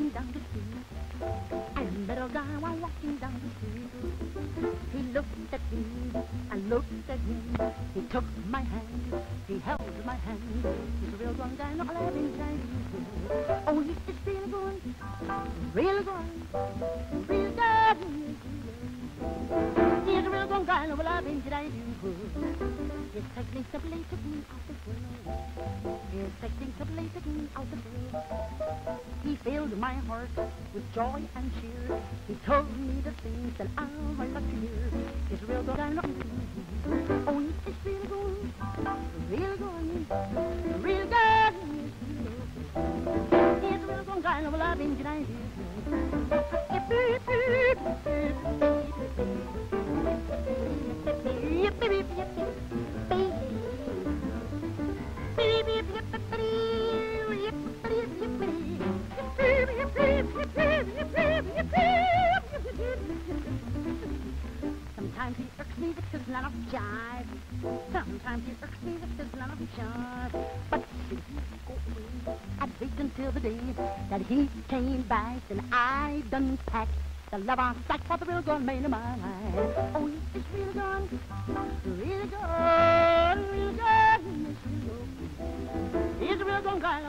walking down the street. And little guy was walking down the street. He looked at me, I looked at him. He took my hand, he held my hand. He's a real grown guy, not in inside. Oh, he's just real good, real good, real good. He's a real grown guy, not alive inside. His technique simply took me off. He filled my heart with joy and cheer. He told me the things that I love to hear. A real good guy, no Oh, it's real good, real good, real good. It's real good, guy, no loving tonight. Sometimes he irks me because none of jive. Sometimes he irks me because none of jive. But since I'd wait until the day that he came back and I done packed the love I stacked for the real gun man of mine. Oh, it's real gun, real gun, real gun, it's real gun. He's a real gun guy,